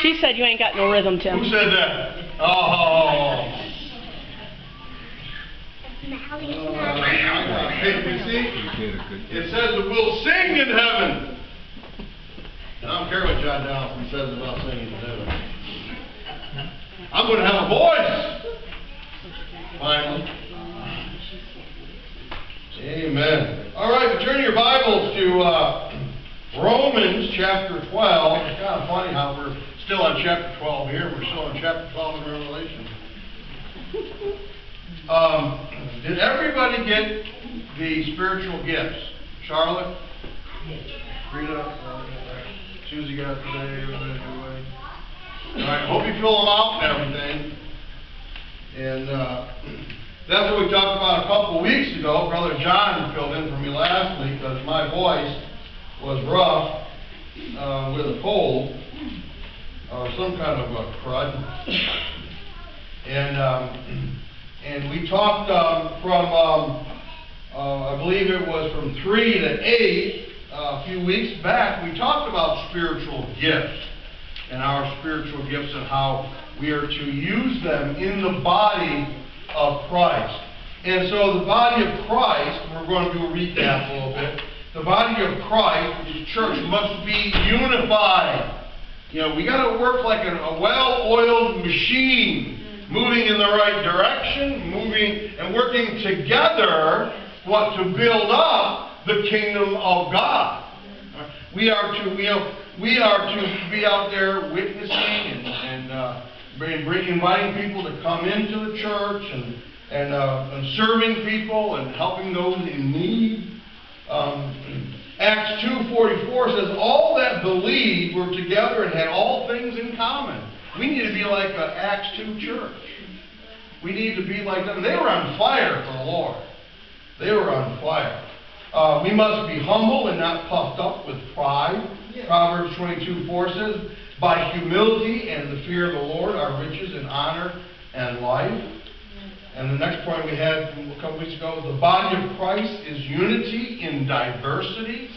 She said you ain't got no rhythm, Tim. Who said that? Oh. Hey, you see? It says that we'll sing in heaven. I don't care what John Donaldson says about singing in heaven. I'm going to have a voice. Finally. Amen. All right, turn your Bibles to uh, Romans chapter 12. It's kind of funny how we're still on chapter 12 here. We're still on chapter 12 in Revelation. Um, did everybody get the spiritual gifts? Charlotte? Rita? Susie got today? It? All right, hope you fill them out and everything. And uh, that's what we talked about a couple weeks ago. Brother John filled in for me last week because my voice was rough uh, with a cold or some kind of a crud. And um, and we talked um, from um, uh, I believe it was from three to eight uh, a few weeks back. We talked about spiritual gifts and our spiritual gifts and how we are to use them in the body of Christ. And so the body of Christ, we're going to do a recap a little bit. The body of Christ, is church, must be unified. You know, we got to work like a, a well-oiled machine, moving in the right direction, moving and working together, what to build up the kingdom of God. We are to, you know, we are to be out there witnessing and, and uh, bring, inviting people to come into the church and and, uh, and serving people and helping those in need. Um, Acts 2.44 says, All that believed were together and had all things in common. We need to be like an Acts 2 church. We need to be like them. They were on fire for the Lord. They were on fire. Uh, we must be humble and not puffed up with pride. Yeah. Proverbs 22.4 says, By humility and the fear of the Lord are riches and honor and life. And the next point we had a couple weeks ago, the body of Christ is unity in diversity.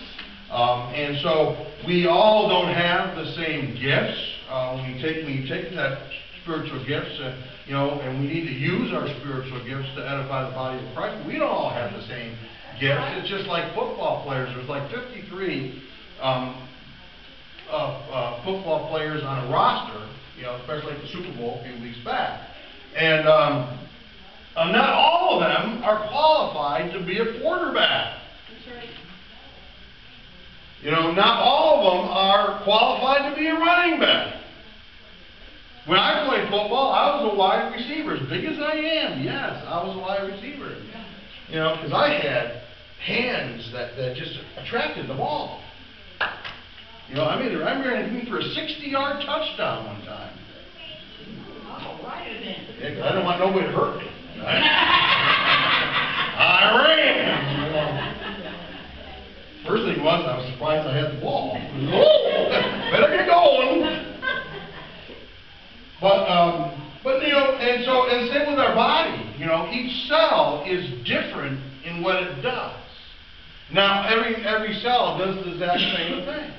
Um, and so we all don't have the same gifts. Uh, we take we take that spiritual gifts, uh, you know, and we need to use our spiritual gifts to edify the body of Christ. We don't all have the same gifts. It's just like football players. There's like 53 um, uh, uh, football players on a roster, you know, especially at the Super Bowl a few weeks back. And um, uh, not all of them are qualified to be a quarterback. You know, not all of them are qualified to be a running back. When I played football, I was a wide receiver. As big as I am, yes, I was a wide receiver. You know, because I had hands that, that just attracted the ball. You know, I mean, I ran for a 60-yard touchdown one time. I don't want nobody to hurt me. I ran. First thing was, I was surprised I had the ball. better get going. But, um, but you know, and so, and same with our body. You know, each cell is different in what it does. Now, every every cell does the exact same thing.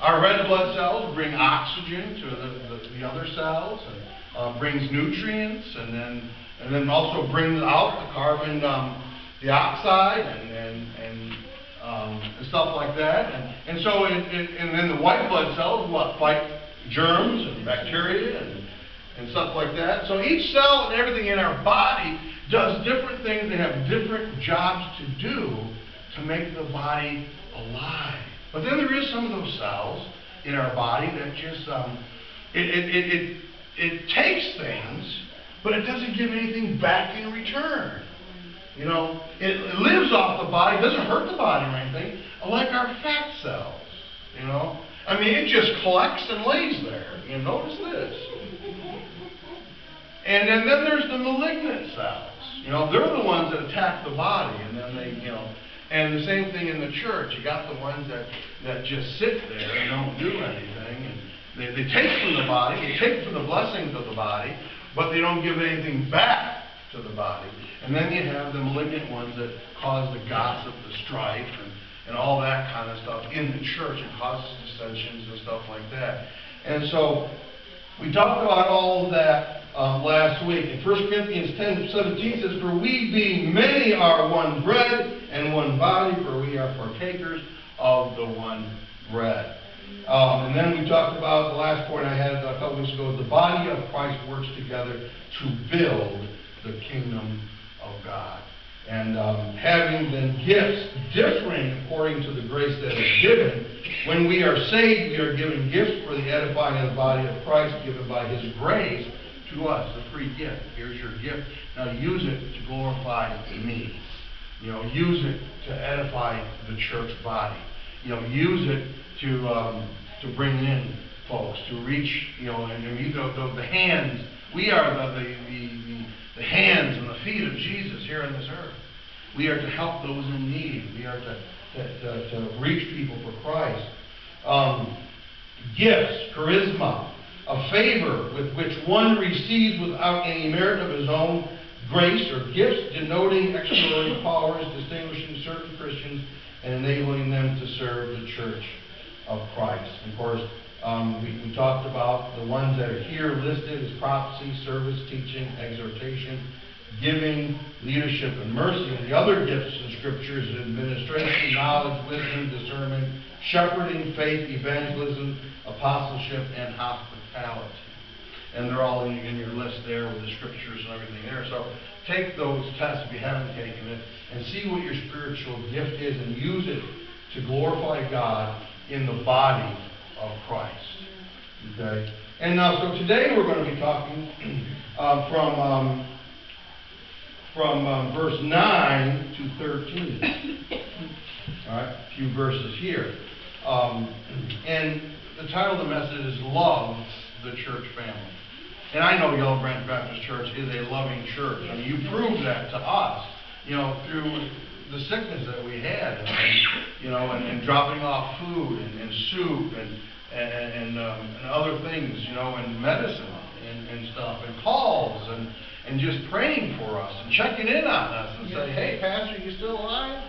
Our red blood cells bring oxygen to the, the, the other cells and uh, brings nutrients, and then and then also brings out the carbon um, dioxide and, and, and, um, stuff like that. And, and so, it, it, and then the white blood cells what, fight germs and bacteria and, and stuff like that. So each cell and everything in our body does different things. They have different jobs to do to make the body alive. But then there is some of those cells in our body that just, um, it, it, it, it, it takes things but it doesn't give anything back in return. You know, it, lives off the body, doesn't hurt the body or anything, like our fat cells. You know, I mean, it just collects and lays there. You notice this. And then, then there's the malignant cells. You know, they're the ones that attack the body, and then they, you know, and the same thing in the church. You got the ones that, that just sit there and don't do anything, and they, they take from the body, they take from the blessings of the body, but they don't give anything back to the body. And then you have the malignant ones that cause the gossip, the strife, and, and all that kind of stuff in the church. It causes dissensions and stuff like that. And so, we talked about all of that um, last week. In 1 Corinthians 10, 17 says, For we being many are one bread and one body, for we are partakers of the one bread. Um, and then we talked about, the last point I had a couple weeks ago, the body of Christ works together to build the kingdom of God. And um, having then gifts differing according to the grace that is given, when we are saved, we are given gifts for the edifying of the body of Christ given by His grace to us, a free gift. Here's your gift. Now use it to glorify me. You know, use it to edify the church body. You know, use it to um, to bring in folks, to reach, you know, and, you know, the, the hands. We are the, the, the, the, the hands and the feet of Jesus here on this earth. We are to help those in need. We are to, to, to, to reach people for Christ. Um, gifts, charisma, a favor with which one receives without any merit of his own, grace or gifts denoting extraordinary powers, distinguishing certain Christians and enabling them to serve the church of Christ. Of course, um, we, we talked about the ones that are here listed as prophecy, service, teaching, exhortation, giving, leadership, and mercy. And the other gifts in Scripture is administration, knowledge, wisdom, discernment, shepherding, faith, evangelism, apostleship, and hospitality. And they're all in, in your list there with the Scriptures and everything there. So take those tests if you haven't taken it and see what your spiritual gift is and use it to glorify God in the body of Christ. Okay? And now, so today we're going to be talking uh, from um, from um, verse 9 to 13. All right, a few verses here. Um, and the title of the message is Love the Church Family. And I know Yellow Branch Baptist Church is a loving church. I mean, you proved that to us, you know, through the sickness that we had, and, you know, and, and dropping off food and, and soup and and and, um, and other things, you know, and medicine and, and stuff, and calls and and just praying for us and checking in on us and say, hey, Pastor, you still alive?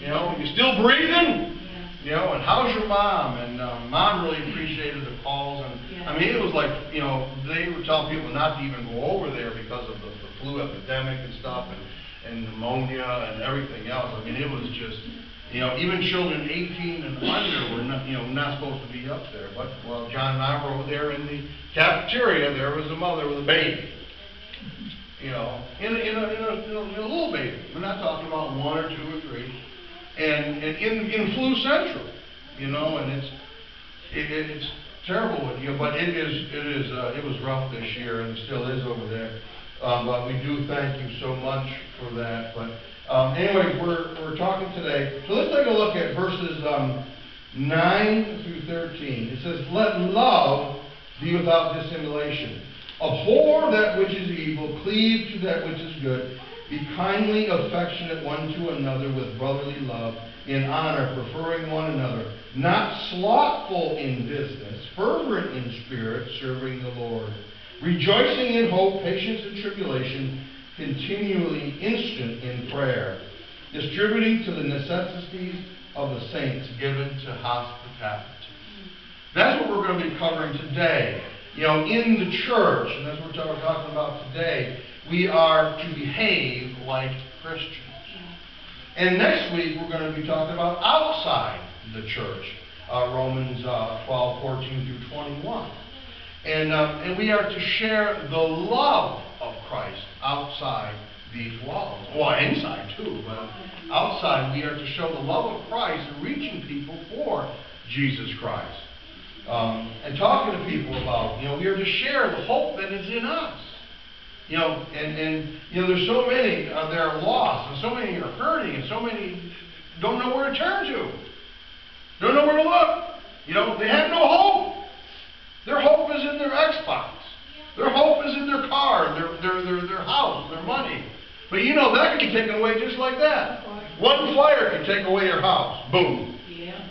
You know, you still breathing? You know, and how's your mom? And um, mom really appreciated the calls. And Yeah. I mean, it was like, you know, they were telling people not to even go over there because of the, the flu epidemic and stuff, and, and pneumonia and everything else. I mean, it was just, you know, even children 18 and under were not, you know, not supposed to be up there. But well, John and I were over there in the cafeteria. There was a mother with a baby. You know, in a, in a, in a, in a, little baby. We're not talking about one or two or three and, and in, in Flu Central, you know, and it's, it, it- it's terrible, you know, but it is, it is, uh, it was rough this year, and still is over there. Um, but we do thank you so much for that, but, um, anyway, we're, we're talking today, so let's take a look at verses, um, nine through thirteen. It says, "Let love be without dissimulation. Abhor that which is evil, cleave to that which is good. Be kindly affectionate one to another with brotherly love, in honor, preferring one another. Not slothful in business, fervent in spirit, serving the Lord. Rejoicing in hope, patience in tribulation, continually instant in prayer. Distributing to the necessities of the saints, given to hospitality. That's what we're going to be covering today. You know, in the church, and that's what we're talking about today, we are to behave like Christians. And next week, we're going to be talking about outside the church, uh, Romans uh, 12, 14 through 21. And, uh, and we are to share the love of Christ outside these walls. Well, inside too, but outside we are to show the love of Christ reaching people for Jesus Christ. Um, and talking to people about, you know, we are to share the hope that is in us. You know, and, and you know, there's so many uh, that are lost, and so many are hurting, and so many don't know where to turn to, don't know where to look. You know, they have no hope. Their hope is in their Xbox. Their hope is in their car, their their their, their house, their money. But you know that can be taken away just like that. One fire can take away your house. Boom. Yeah.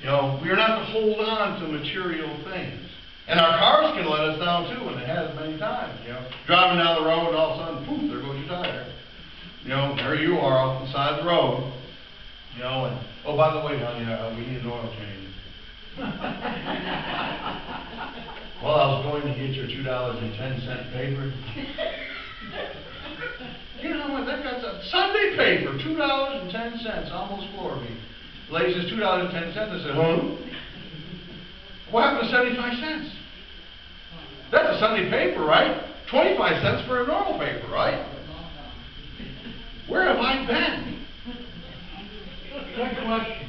You know, we are not to hold on to material things. And our cars can let us down too, and it has many times, you know. Driving down the road, all of a sudden, poof, there goes your tire. You know, there you are off the side of the road. You know, and, oh, by the way, honey, uh, we need an oil change. Well, I was going to get your two dollars and ten cent paper. You know what, that got, a Sunday paper, two dollars and ten cents, almost floored me. Lady says, two dollars and ten cents, I said, huh? What happened to seventy-five cents? That's a Sunday paper, right? Twenty-five cents for a normal paper, right? Where have I been? Good question.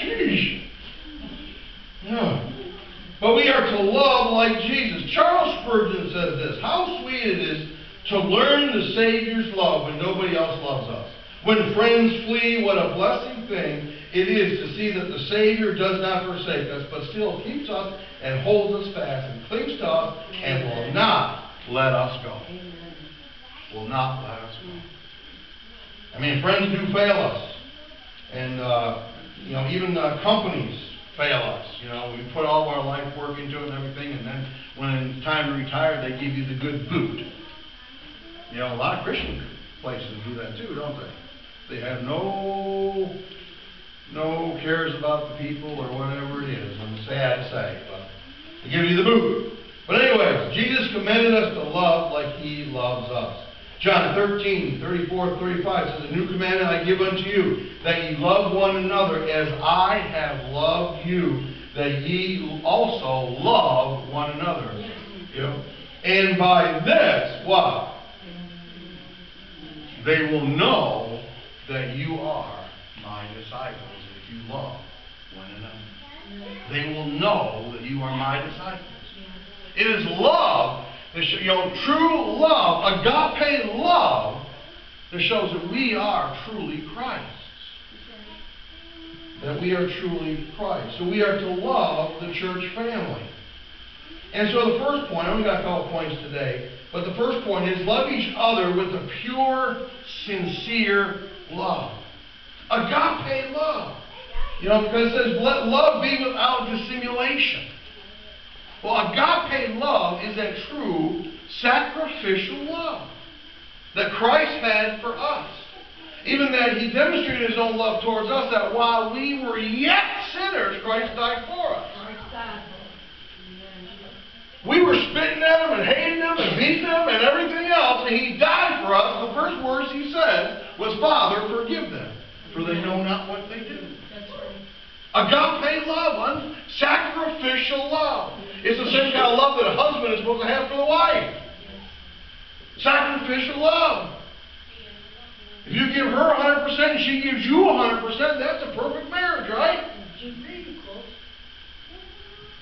Sheesh. Yeah. But we are to love like Jesus. Charles Spurgeon says this How sweet it is to the Savior's love when nobody else loves us. When friends flee, what a blessing thing it is to see that the Savior does not forsake us, but still keeps us and holds us fast and clings to us and will not let us go. Will not let us go. I mean, friends do fail us. And, uh, you know, even uh, companies fail us. You know, we put all of our life work into it and everything, and then when it's time to retire, they give you the good boot. You know, a lot of Christian places do that too, don't they? They have no, no cares about the people or whatever it is. I'm sad to say, but they give you the boot. But anyways, Jesus commanded us to love like He loves us. John 13, 34, 35 says, A new commandment I give unto you, that ye love one another as I have loved you, that ye also love one another. You know? And by this, what? They will know that you are my disciples if you love one another. They will know that you are my disciples. It is love that sh- you know, true love, agape love, that shows that we are truly Christ's. That we are truly Christ. So we are to love the church family. And so the first point, I only got a couple points today, but the first point is love each other with a pure, sincere love. Agape love. You know, because it says, let love be without dissimulation. Well, agape love is that true sacrificial love that Christ had for us. Even that He demonstrated His own love towards us, that while we were yet sinners, Christ died for us. We were spitting at Him and hating Him and beating Him and everything else, and He died for us. The first words He said was, Father, forgive them, for they know not what they do. Agape love, sacrificial love. It's the same kind of love that a husband is supposed to have for the wife. Sacrificial love. If you give her 100% and she gives you 100%, that's a perfect marriage, right?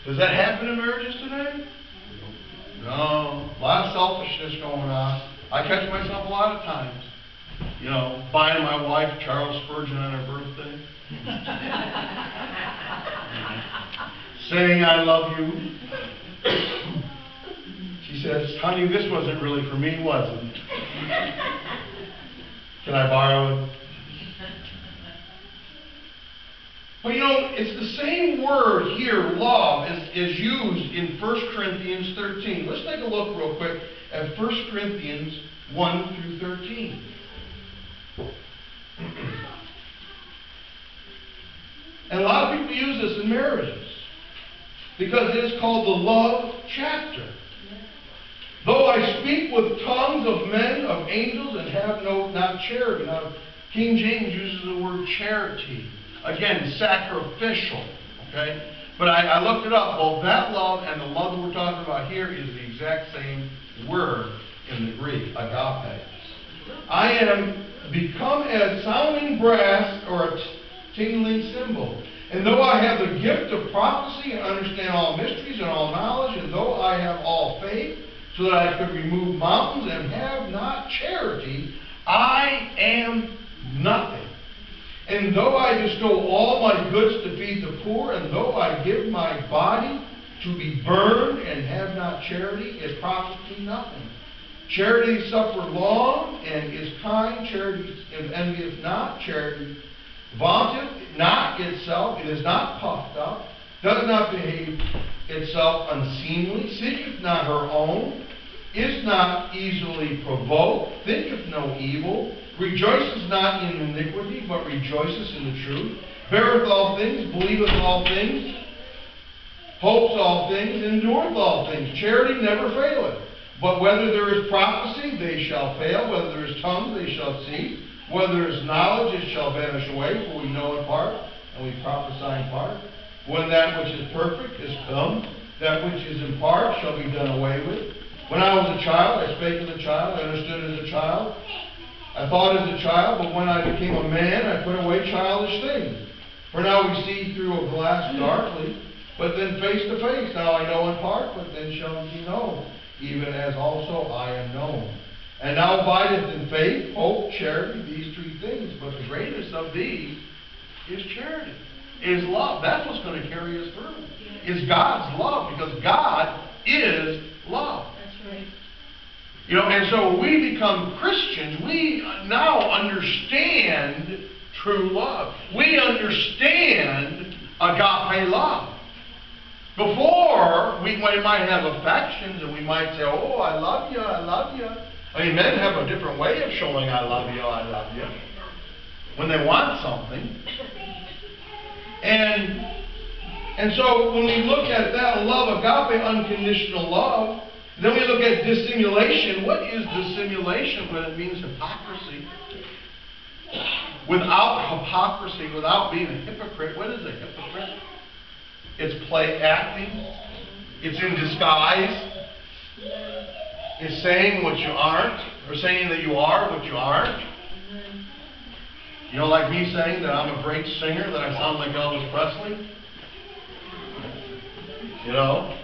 Does that happen in marriages today? No. A lot of selfishness going on. I catch myself a lot of times. You know, buying my wife Charles Spurgeon on her birthday. Saying I love you. She says, honey, this wasn't really for me, was it? Can I borrow it? But you know, it's the same word here, love, is, is used in 1 Corinthians 13. Let's take a look real quick at 1 Corinthians 1 through 13. And a lot of people use this in marriages because it is called the love chapter. Though I speak with tongues of men, of angels, and have no not charity. Now, King James uses the word charity. Again, sacrificial. Okay? But I, I looked it up. Both that love and the love that we're talking about here is the exact same word in the Greek, agape. I am become as sounding brass or a tingling cymbal. And though I have the gift of prophecy and understand all mysteries and all knowledge, and though I have all faith, so that I could remove mountains and have not charity, I am nothing. And though I bestow all my goods to feed the poor, and though I give my body to be burned and have not charity, it profits me nothing. Charity suffereth long and is kind. Charity envieth not. Charity vaunteth not itself. It is not puffed up. Does not behave itself unseemly. Seeketh not her own. Is not easily provoked, thinketh no evil, rejoices not in iniquity, but rejoices in the truth, beareth all things, believeth all things, hopes all things, endureth all things. Charity never faileth. But whether there is prophecy, they shall fail. Whether there is tongues, they shall cease. Whether there is knowledge, it shall vanish away. For we know in part, and we prophesy in part. When that which is perfect is come, that which is in part shall be done away with. When I was a child, I spake as a child, I understood as a child. I thought as a child, but when I became a man, I put away childish things. For now we see through a glass darkly, but then face to face. Now I know in part, but then shall ye know, even as also I am known. And now abideth in faith, hope, charity, these three things. But the greatest of these is charity, is love. That's what's going to carry us through. Is God's love, because God is love. You know, and so we become Christians, we now understand true love. We understand agape love. Before, we, we might have affections and we might say, oh, I love you, I love you. I mean, men have a different way of showing I love you, I love you. When they want something. And, and so when we look at that love, agape, unconditional love, then we look at dissimulation. What is dissimulation? Well, it means hypocrisy. Without hypocrisy, without being a hypocrite, what is a hypocrite? It's play acting. It's in disguise. It's saying what you aren't, or saying that you are what you aren't. You know, like me saying that I'm a great singer, that I sound like Elvis Presley. You know?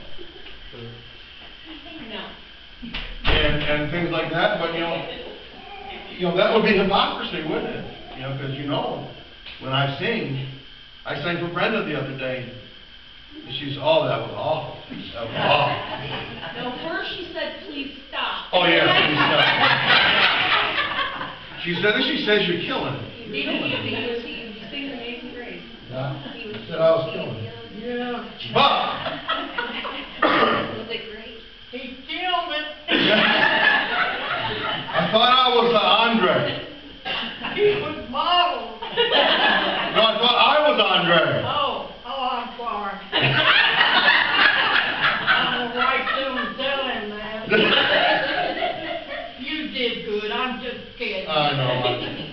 And, things like that, but you know, you know, that would be hypocrisy, wouldn't it? You know, because you know, when I sing, I sang for Brenda the other day, and she's, oh, that was awful. That was awful. No, first she said, please stop. Oh, yeah, please stop. She said, she says you're killing it. He You're killing he was, he was singing Amazing Grace. Yeah, I said I was killing it. Yeah, But, Was it great? he killed it. I thought I was uh, Andre. He was modeled. No, I thought I was Andre. Oh, oh, I'm sorry. I'm gonna write to him tell him that. You did good, I'm just kidding. I know.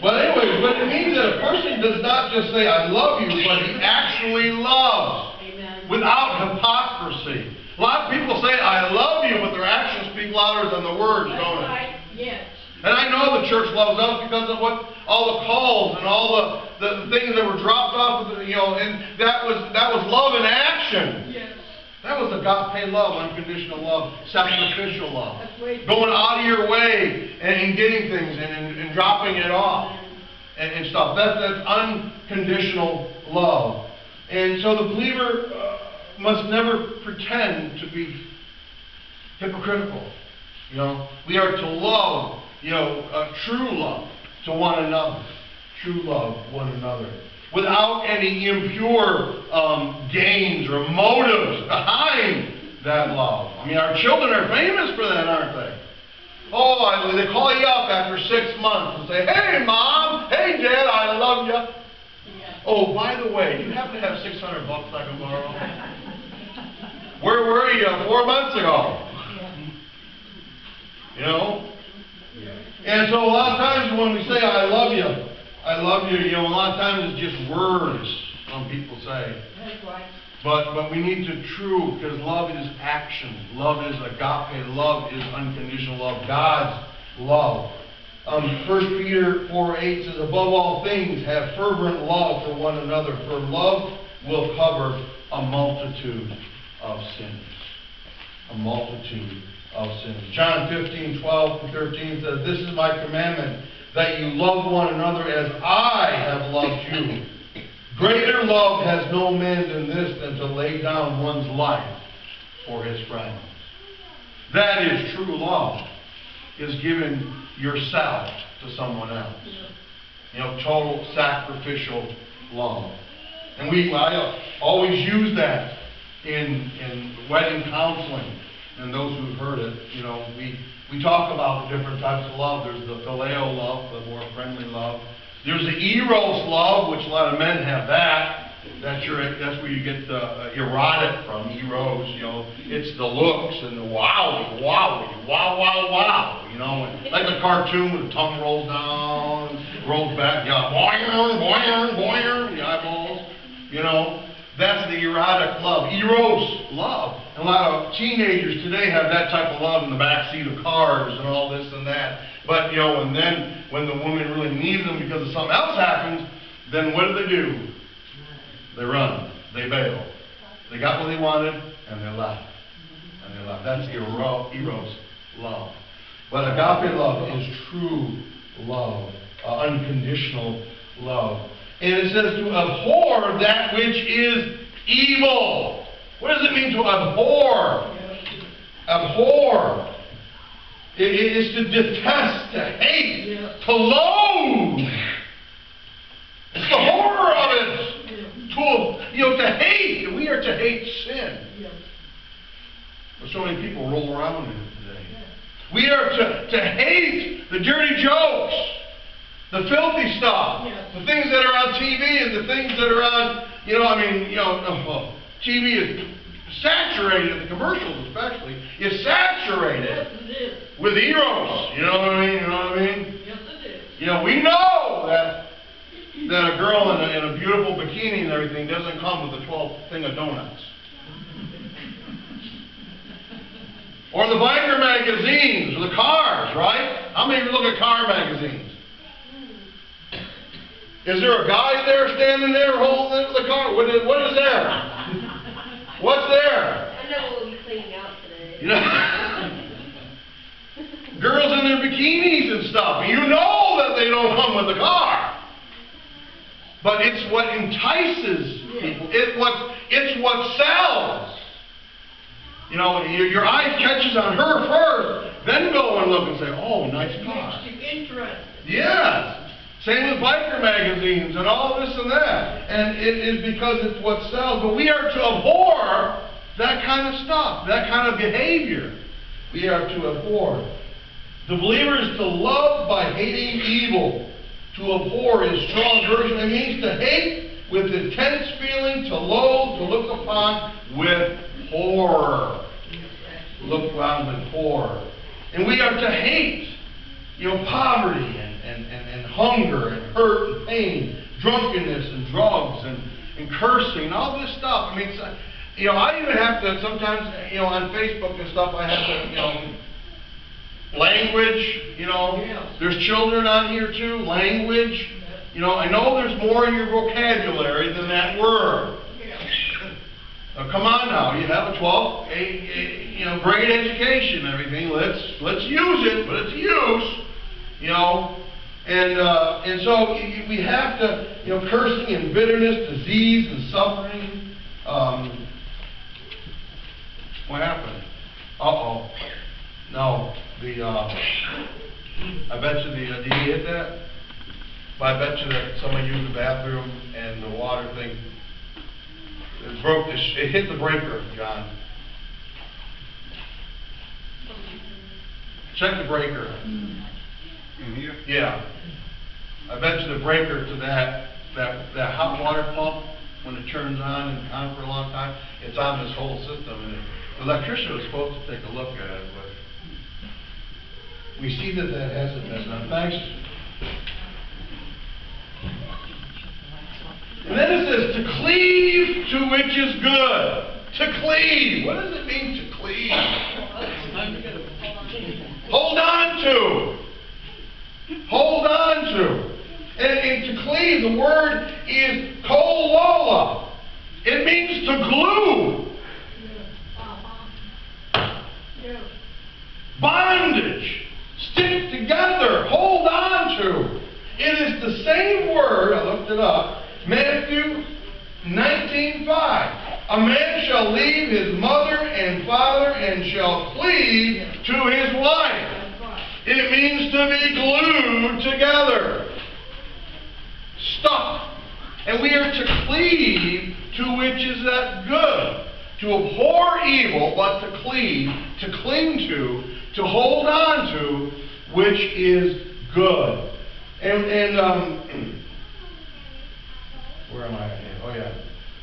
But anyway, but it means that a person does not just say, I love you, but he actually loves Amen. without hypocrisy. A lot of people say, I love you, but their actions speak louder than the words, That's don't right, yes. And I know the church loves us because of what, all the calls and all the, the, things that were dropped off of the, you know, and that was, that was love in action. Yes. That was agape love, unconditional love, sacrificial love. Going out of your way and, and getting things and, and, and dropping it off and, and stuff. That, that's unconditional love. And so the believer uh, must never pretend to be hypocritical. You know, we are to love, you know, uh, true love to one another. True love one another. Without any impure um, gains or motives behind that love. I mean, our children are famous for that, aren't they? Oh, I, they call you up after six months and say, "Hey, mom. Hey, dad. I love you." Oh, by the way, do you happen to have 600 bucks I can borrow? Where were you four months ago? You know? And so a lot of times when we say, I love you, I love you, you know, a lot of times it's just words, some people say. That's right. But, but we need to true, because love is action. Love is agape. Love is unconditional love. God's love. Um, 1 Peter 4 8 says, Above all things, have fervent love for one another, for love will cover a multitude of sins. A multitude of. John 15 12 and 13 says, This is my commandment, that you love one another as I have loved you. Greater love has no man than this, than to lay down one's life for his friends. That is true love, is giving yourself to someone else. You know, total sacrificial love. And we, I always use that in, in wedding counseling. And those who've heard it, you know, we, we talk about the different types of love. There's the phileo love, the more friendly love. There's the eros love, which a lot of men have that. That's your, that's where you get the erotic from, eros, you know. It's the looks and the wow, wow, wow, wow, wow, you know. Like the cartoon with the tongue rolls down, rolls back, yeah, boing, boing, boing, the eyeballs, you know. That's the erotic love, eros love. A lot of teenagers today have that type of love in the backseat of cars and all this and that. But, you know, and then when the woman really needs them because of something else happens, then what do they do? They run, they bail. They got what they wanted, and they left. And they left. That's ero- eros love. But agape love is true love, uh, unconditional love. And it says to abhor that which is evil. What does it mean to abhor? Abhor. It it is to detest, to hate, to loathe. It's the horror of it. To, you know, to hate. We are to hate sin. So many people roll around in it today. We are to, to hate the dirty jokes, the filthy stuff, Yes. the things that are on TV and the things that are on, you know, I mean, you know, uh, TV is saturated, the commercials especially, is saturated Yes, it is. with heroes. You know what I mean? You know what I mean? Yes, it is. You know, we know that that a girl in a, in a beautiful bikini and everything doesn't come with a 12 thing of donuts. Or the biker magazines, or the cars, right? How many of you look at car magazines? Is there a guy there standing there holding the car? What is, what is there? What's there? I know we'll be cleaning out today. You know? Girls in their bikinis and stuff. You know that they don't come with the car. But it's what entices people. It what it's what sells. You know, your, your eye catches on her first, then go and look and say, "Oh, nice car." makes you interested. Yes. Same with biker magazines and all this and that. And it is because it's what sells. But we are to abhor that kind of stuff, that kind of behavior. We are to abhor. The believer is to love by hating evil. To abhor is strong version. It means to hate with intense feeling, to loathe, to look upon with horror. Look upon with horror. And we are to hate you know, poverty and, and, and, and hunger and hurt and pain, drunkenness and drugs and, and cursing and all this stuff. I mean, you know, I even have to sometimes, you know, on Facebook and stuff, I have to, you know, language, you know, there's children on here too, language. You know, I know there's more in your vocabulary than that word. Now, come on now, you have a 12, a, a, you know, grade education and everything, let's, let's use it, but it's use, you know, and, uh, and so we have to, you know, cursing and bitterness, disease and suffering, um, what happened? Uh-oh, no, the, uh, I bet you the, uh, did you hit that? But I bet you that someone used the bathroom and the water thing it broke the, sh- it hit the breaker, John. Check the breaker. In here? Yeah. I bet you the breaker to that, that, that hot water pump, when it turns on and on for a long time, it's on this whole system. And the electrician was supposed to take a look at it, but we see that that hasn't been done. Thanks. And then it says, to cleave to which is good. To cleave. What does it mean to cleave? Hold on to. Hold on to. And, and to cleave, the word is kolola. It means to glue. Bondage. Stick together. Hold on to. It is the same word, I looked it up, Matthew 19:5. A man shall leave his mother and father and shall cleave to his wife. It means to be glued together. Stuck. And we are to cleave to which is that good. to abhor evil, but to cleave, to cling to, to hold on to, which is good. And, and, um, where am I? Oh, yeah.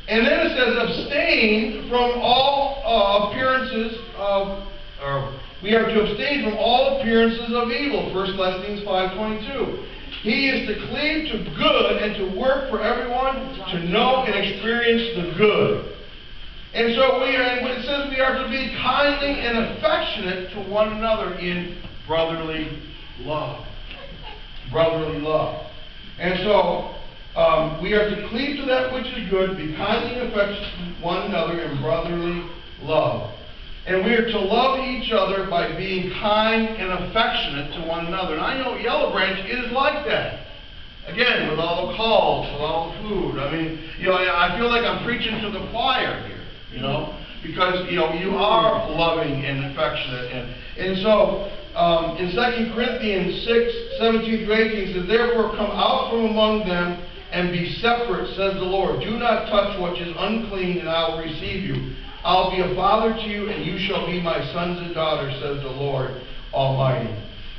And then it says, abstain from all uh, appearances of, or we are to abstain from all appearances of evil. 1 Thessalonians 5.22. He is to cleave to good and to work for everyone to know and experience the good. And so we are, and it says we are to be kindly and affectionate to one another in brotherly love. Brotherly love. And so um, we are to cleave to that which is good, be kindly and affectionate to one another in brotherly love. And we are to love each other by being kind and affectionate to one another. And I know Yellow Branch is like that. Again, with all the calls, with all the food. I mean, you know, I feel like I'm preaching to the choir here, you know, because, you know, you are loving and affectionate. And, and so, um, in 2 Corinthians 6, 17 through 18, it says, Therefore come out from among them and be separate, says the Lord. Do not touch what is unclean, and I will receive you. I'll be a father to you, and you shall be my sons and daughters, says the Lord Almighty.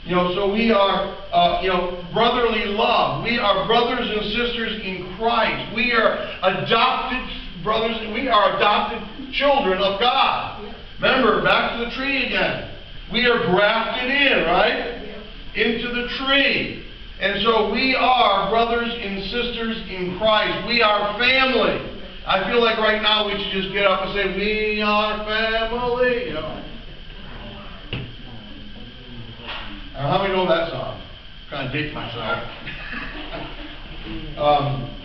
You know, so we are, uh, you know, brotherly love. We are brothers and sisters in Christ. We are adopted brothers, we are adopted children of God. Remember, back to the tree again. We are grafted in, right? Into the tree. And so we are brothers and sisters in Christ. We are family. I feel like right now we should just get up and say, We are family. You know. Uh, how many know that song? I'm trying to date myself. um,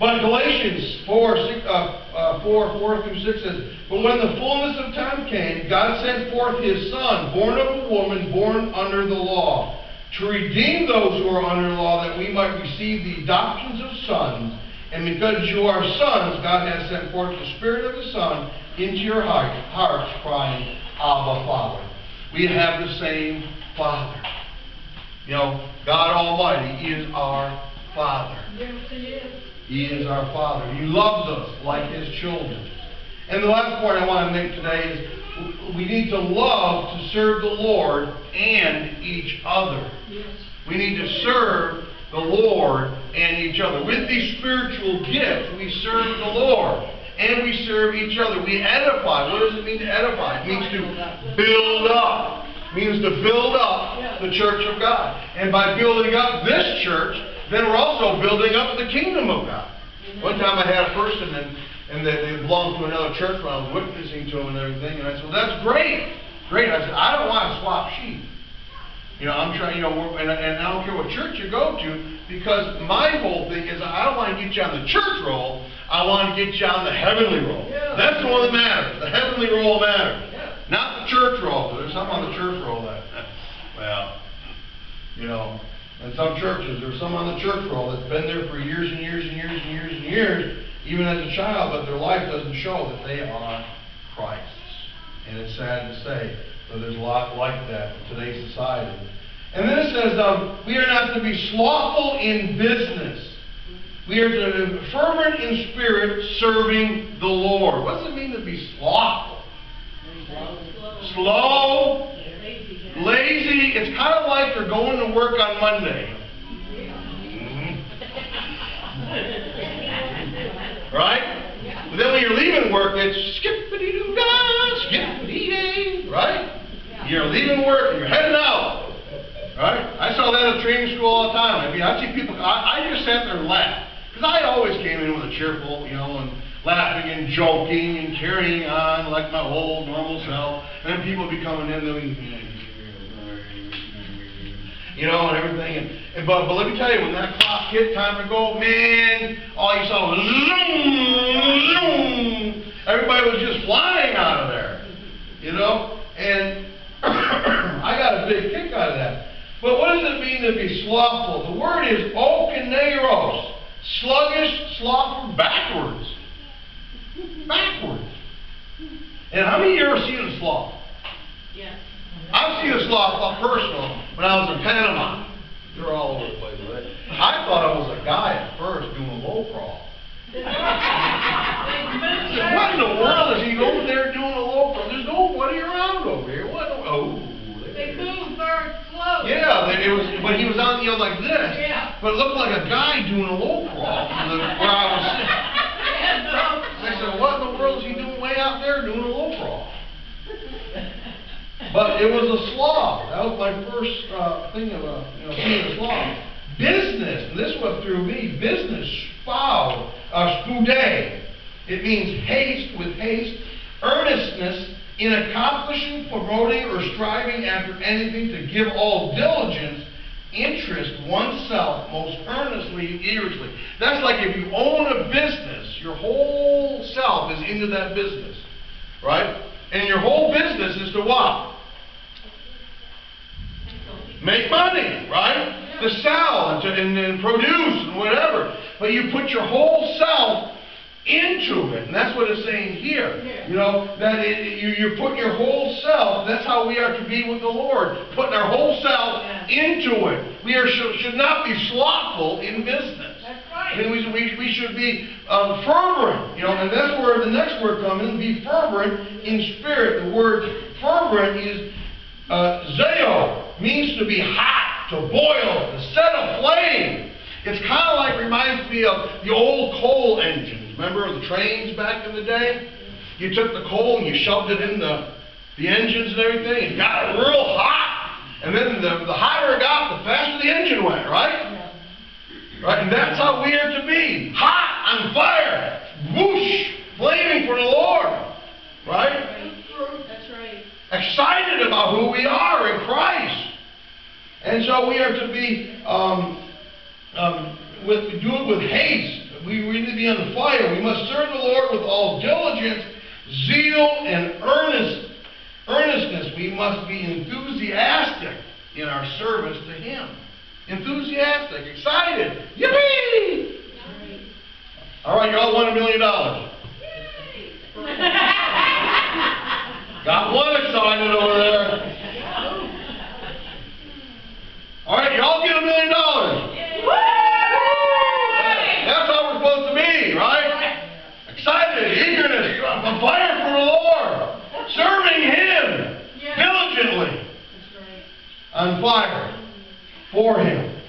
but Galatians 4, six, uh, uh, 4, 4 through 6 says, But when the fullness of time came, God sent forth his Son, born of a woman, born under the law, to redeem those who are under the law, that we might receive the adoptions of sons. And because you are sons, God has sent forth the Spirit of the Son into your heart, hearts, crying, Abba, Father. We have the same Father. You know, God Almighty is our Father. Yes, he is. He is our Father. He loves us like His children. And the last point I want to make today is we need to love to serve the Lord and each other. Yes. We need to serve the Lord and each other. With these spiritual gifts, we serve the Lord and we serve each other. We edify. What does it mean to edify? It means to build up. It means to build up the church of God. And by building up this church, then we're also building up the kingdom of God. One time I had a person and, and they, they belonged to another church when I was witnessing to them and everything, and I said, well, that's great. Great. I said, I don't want to swap sheep. You know, I'm trying, you know, and, and I don't care what church you go to, because my whole thing is I don't want to get you on the church roll, I want to get you on the heavenly roll. Yeah. That's the one that matters. The heavenly roll matters. Yeah. Not the church roll. There's some on the church roll that, well, you know, in some churches, there's some on the church roll that's been there for years and years and years and years and years, even as a child, but their life doesn't show that they are Christ's. And it's sad to say, but there's a lot like that in today's society. And then it says, um, we are not to be slothful in business. We are to be fervent in spirit, serving the Lord. What does it mean to be slothful? Slow, lazy. It's kind of like you're going to work on Monday. Mhm. Right? But then when you're leaving work, it's skippity doo dah, skippity yay, right? You're leaving work and you're heading out. Right? I saw that at training school all the time. I mean, I see people, I, I just sat there and laughed. Because I always came in with a cheerful, you know, and laughing and joking and carrying on like my old normal self. And then people would be coming in, they'll be, you know, and everything. And, and but, but let me tell you, when that clock hit time to go, man, all you saw was zoom, zoom. Everybody was just flying out of there, you know. And I got a big kick out of that. But what does it mean to be slothful? The word is okineros, sluggish, slothful, backwards. Backwards. And how many of you ever seen a sloth? Yes. I've seen a sloth up personal when I was in Panama. They're all over the place, right? I thought I was a guy at first doing a low crawl. What in the world is he going it was, but he on, you know, like this. Yeah. But it looked like a guy doing a low crawl from the, where I was sitting. I said, what in the world is he doing way out there doing a low crawl? But it was a sloth. That was my first uh, thing of a, you know, a. Business, and this went through me, business, spau, uh, spude. It means haste with haste, earnestness in accomplishing, promoting, or striving after anything to give all diligence, interest oneself most earnestly and eagerly. That's like if you own a business, your whole self is into that business, right? And your whole business is to what? make money, right? To sell and to and, and produce and whatever. But you put your whole self into it, and that's what it's saying here. You know that it, you you put your whole self. That's how we are to be with the Lord, putting our whole self into it. We are should, should not be slothful in business. That's right. I mean, we, we, we should be um, fervent, you know, and that's where the next word comes in, be fervent in spirit. The word fervent is uh, zeo, means to be hot, to boil, to set aflame. It's kind of like, reminds me of the old coal Remember the trains back in the day? You took the coal and you shoved it in the, the engines and everything, and got it real hot. And then the, the hotter it got, the faster the engine went, right? Right? And that's how we are to be. Hot, on fire, whoosh, flaming for the Lord. Right? That's right. Excited about who we are in Christ. And so we are to be, um, um, with, do it with haste. We, to be on fire. We must serve the Lord with all diligence, zeal, and earnest, earnestness. We must be enthusiastic in our service to Him. Enthusiastic, excited. Yippee! All right, y'all won a million dollars. Got one excited over there. All right, y'all get a million dollars. That's how we're supposed to be, right? Excited, eagerness, a fire for the Lord, serving Him diligently That's right. on fire for him.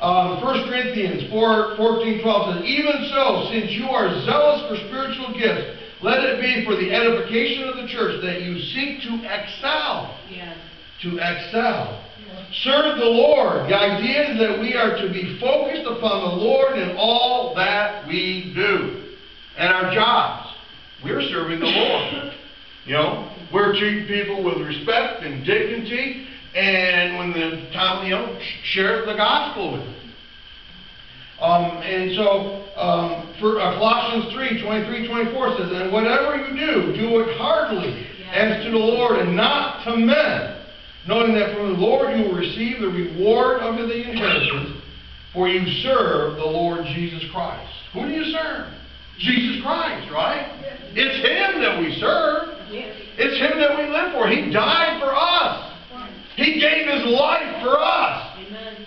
Uh, 1 Corinthians 4, 14, 12 says, Even so, since you are zealous for spiritual gifts, let it be for the edification of the church that you seek to excel. Yes. To excel. Serve the Lord. The idea is that we are to be focused upon the Lord in all that we do. And our jobs. We're serving the Lord. You know, we're treating people with respect and dignity, and when the time, you know, share the gospel with them. Um, and so, um, for uh, Colossians 3, 23, 24 says, And whatever you do, do it heartily, as to the Lord, and not to men, knowing that from the Lord you will receive the reward of the inheritance, for you serve the Lord Jesus Christ. Who do you serve? Jesus Christ, right? It's Him that we serve. It's Him that we live for. He died for us. He gave His life for us. Amen.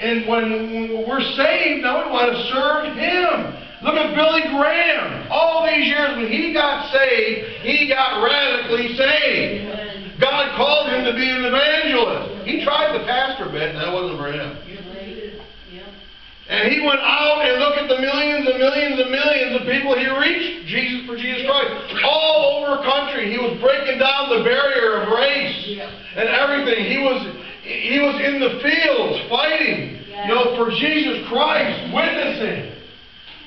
And when we're saved, now we want to serve Him. Look at Billy Graham. All these years when he got saved, he got radically saved. God called him to be an evangelist. He tried the pastor bit, and that wasn't for him. And he went out and looked at the millions and millions and millions of people he reached Jesus for Jesus Christ. All over the country. He was breaking down the barrier of race and everything. He was he was in the fields fighting, you know, for Jesus Christ, witnessing.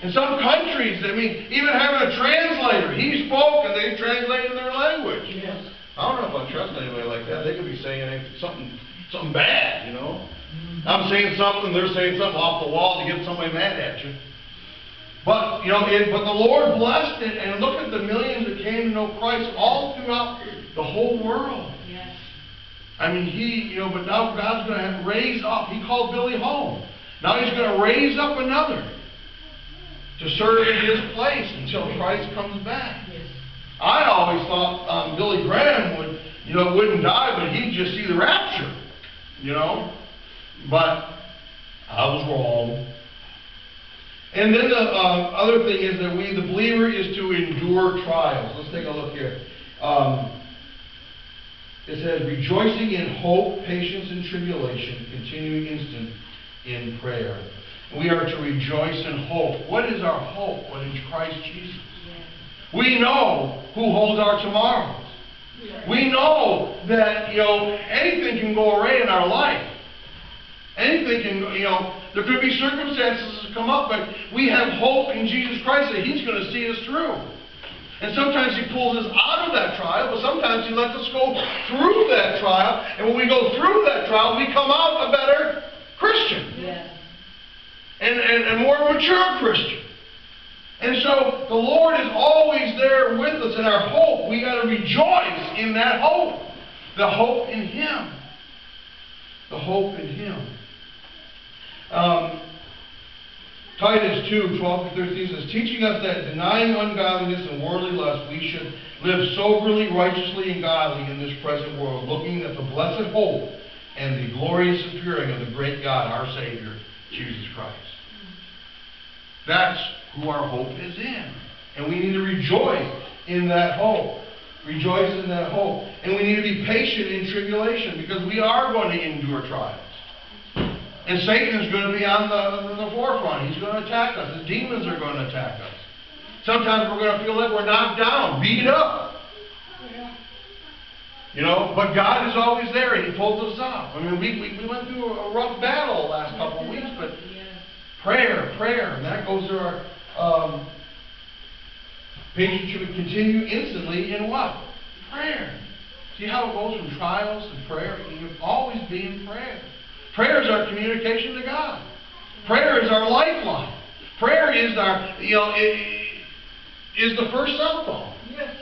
In some countries, I mean, even having a translator, he spoke and they translated their language. Yes. I don't know if I trust anybody like that. They could be saying something, something bad, you know. I'm saying something, they're saying something off the wall to get somebody mad at you. But, you know, it, but the Lord blessed it, and look at the millions that came to know Christ all throughout the whole world. Yes. I mean, he, you know, but now God's going to raise up. He called Billy home. Now he's going to raise up another to serve in his place until Christ comes back. Yes. I always thought um, Billy Graham would, you know, wouldn't die, but he'd just see the rapture, you know. But I was wrong. And then the um, other thing is that we, the believer, is to endure trials. Let's take a look here. Um, It says, rejoicing in hope, patience in tribulation, continuing instant in prayer. We are to rejoice in hope. What is our hope? What is Christ Jesus? We know who holds our tomorrows. We know that, you know, anything can go awry in our life. Anything can, you know, there could be circumstances that come up, but we have hope in Jesus Christ that He's going to see us through. And sometimes He pulls us out of that trial, but sometimes He lets us go through that trial. And when we go through that trial, we come out a better Christian Yes. and, and, and more mature Christian. And so the Lord is always there with us in our hope. We got to rejoice in that hope. The hope in Him. The hope in Him. Um, Titus 2, 12 to 13 says, teaching us that denying ungodliness and worldly lust, we should live soberly, righteously, and godly in this present world, looking at the blessed hope and the glorious appearing of the great God, our Savior, Jesus Christ. That's who our hope is in. And we need to rejoice in that hope. Rejoice in that hope. And we need to be patient in tribulation because we are going to endure trials. And Satan is going to be on the, the forefront. He's going to attack us. The demons are going to attack us. Sometimes we're going to feel like we're knocked down, beat up. You know, but God is always there and He pulls us up. I mean, we, we, we went through a rough battle the last couple of weeks, but prayer, prayer, and that goes to our um, patience should continue instantly in what? Prayer. See how it goes from trials to prayer? You always be in prayer. Prayer is our communication to God. Prayer is our lifeline. Prayer is our, you know, i- is the first cell phone. Yes.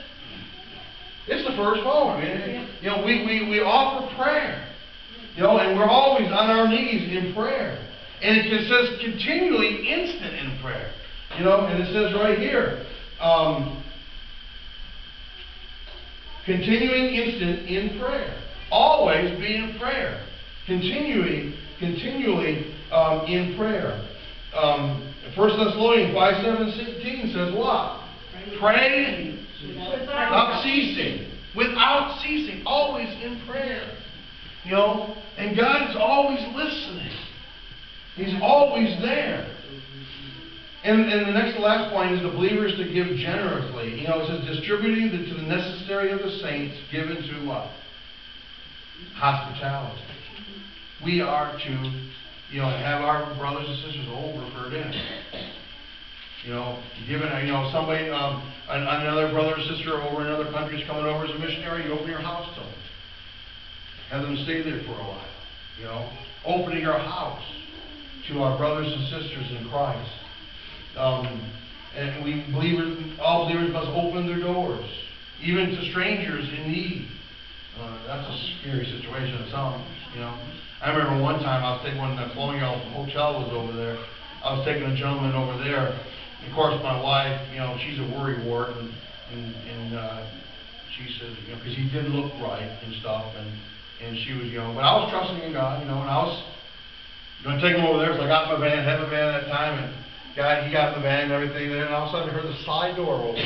It's the first phone. I mean, you know, we, we, we offer prayer. You know, and we're always on our knees in prayer. And it says continually instant in prayer. You know, and it says right here, um, continuing instant in prayer. Always be in prayer. Continuing, continually um, in prayer. Um, 1 Thessalonians 5, 17 says what? Pray without ceasing. Without ceasing. Always in prayer. You know, and God is always listening. He's always there. And, and the next to last point is the believers to give generously. You know, it says distributing the, to the necessary of the saints, given to what? Hospitality. We are to, you know, have our brothers and sisters over for dinner. You know, given, you know, somebody, um, an- another brother or sister over in another country is coming over as a missionary, you open your house to them. Have them stay there for a while, you know. Opening our house to our brothers and sisters in Christ. Um, and we believers, all believers must open their doors, even to strangers in need. Uh, that's a scary situation in some, you know. I remember one time I was taking one, the Colonial Hotel was over there. I was taking a gentleman over there. And Of course, my wife, you know, she's a worry wart, and and, and uh, she says, you know, because he didn't look right and stuff, and and she was, you know, but I was trusting in God, you know, and I was going to take him over there. So I got my van, had my van at that time, and guy, he got in the van and everything and all of a sudden I heard the side door open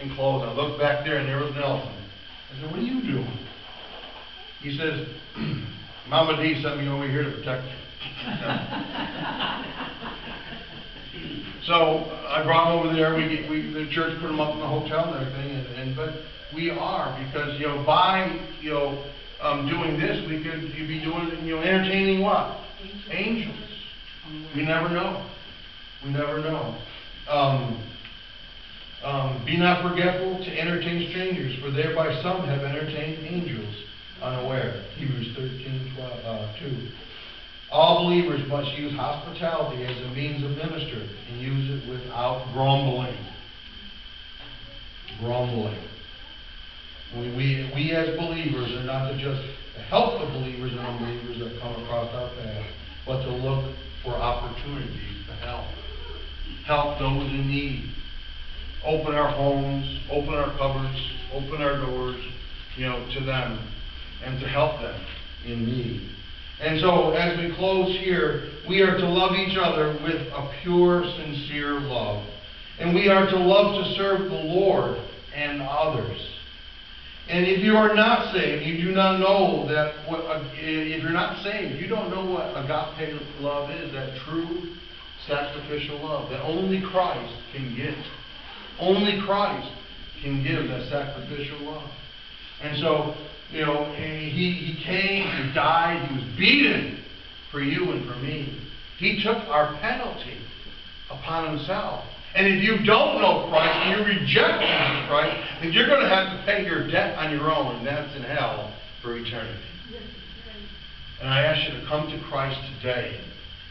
and close. And I looked back there, and there was Nelson. I said, "What are you doing?" He says, "Mama D sent me over here to protect you." So I brought him over there. We, get- we, the church put him up in the hotel and everything, and, and but we are because you know by you know um, doing this, we could you be doing you know entertaining what angels. We never know. We never know. Um, um, be not forgetful to entertain strangers, for thereby some have entertained angels unaware. Hebrews 13, 12, uh, 2. All believers must use hospitality as a means of ministry and use it without grumbling. Grumbling. We, we, we as believers are not to just help the believers and unbelievers that come across our path, but to look for opportunities to help. Help those in need. Open our homes, open our cupboards, open our doors, you know, to them and to help them in need. And so, as we close here, we are to love each other with a pure, sincere love. And we are to love to serve the Lord and others. And if you are not saved, you do not know that what, uh, if you're not saved, you don't know what agape love is, that true sacrificial love that only Christ can give. Only Christ can give that sacrificial love. And so, you know, he, he came, he died, he was beaten for you and for me. He took our penalty upon himself. And if you don't know Christ, and you reject Jesus Christ, then you're going to have to pay your debt on your own, and that's in hell for eternity. And I ask you to come to Christ today.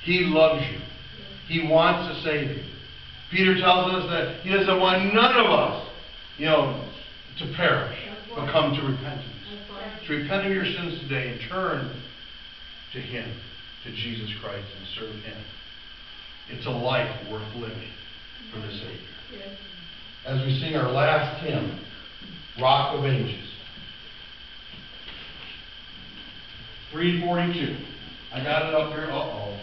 He loves you. He wants to save you. Peter tells us that he doesn't want none of us, you know, to perish, but come to repentance. To repent of your sins today and turn to Him, to Jesus Christ, and serve Him. It's a life worth living for the Savior. Yes. As we sing our last hymn, Rock of Ages. 342. I got it up here, uh-oh.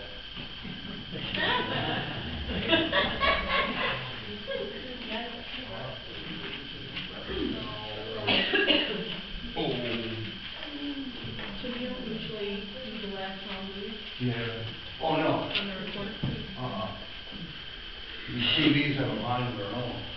Oh. Yeah. Oh, no. on the? Uh-uh. These TVs have a mind of their own.